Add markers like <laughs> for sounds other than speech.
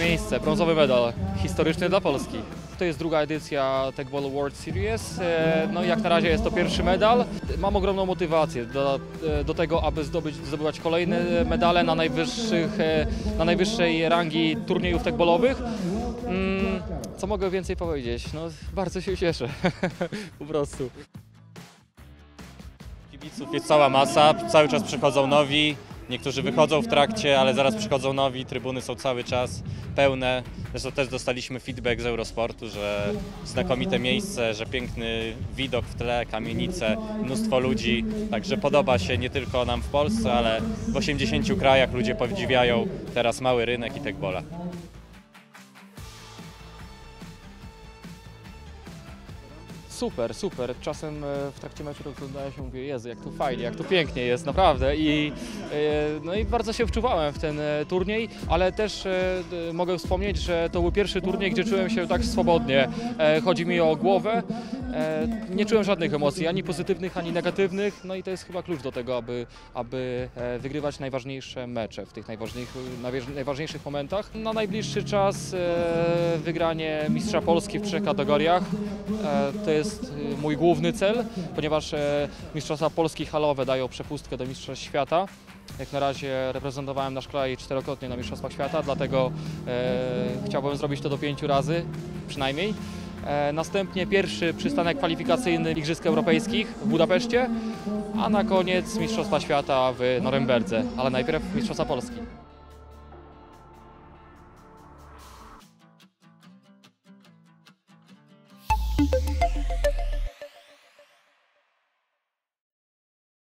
miejsce, brązowy medal, historyczny dla Polski. To jest druga edycja Techball World Series. E, No i jak na razie jest to pierwszy medal. Mam ogromną motywację do, e, do tego, aby zdobyć, zdobywać kolejne medale na, najwyższych, e, na najwyższej rangi turniejów techballowych. Mm, Co mogę więcej powiedzieć? No, bardzo się cieszę, <laughs> po prostu. Kibiców jest cała masa, cały czas przychodzą nowi, niektórzy wychodzą w trakcie, ale zaraz przychodzą nowi, trybuny są cały czas pełne. Zresztą też dostaliśmy feedback z Eurosportu, że znakomite miejsce, że piękny widok w tle, kamienice, mnóstwo ludzi, także podoba się nie tylko nam w Polsce, ale w 80 krajach ludzie podziwiają teraz mały rynek i tekbola. Super, super. Czasem e, w trakcie meczu oglądałem się mówię, Jezu, jak tu fajnie, jak tu pięknie jest, naprawdę. I, e, no i bardzo się wczuwałem w ten e, turniej, ale też mogę wspomnieć, że to był pierwszy turniej, gdzie czułem się tak swobodnie. Chodzi mi o głowę. E, Nie czułem żadnych emocji, ani pozytywnych, ani negatywnych. No i to jest chyba klucz do tego, aby, aby e, wygrywać najważniejsze mecze w tych najważniejszych, najważ- najważniejszych momentach. Na najbliższy czas e, wygranie Mistrza Polski w trzech kategoriach. To jest mój główny cel, ponieważ Mistrzostwa Polski halowe dają przepustkę do Mistrzostw Świata. Jak na razie reprezentowałem nasz kraj czterokrotnie na Mistrzostwach Świata, dlatego e, chciałbym zrobić to do pięciu razy przynajmniej. E, Następnie pierwszy przystanek kwalifikacyjny Igrzysk Europejskich w Budapeszcie, a na koniec Mistrzostwa Świata w Norymberdze, ale najpierw Mistrzostwa Polski.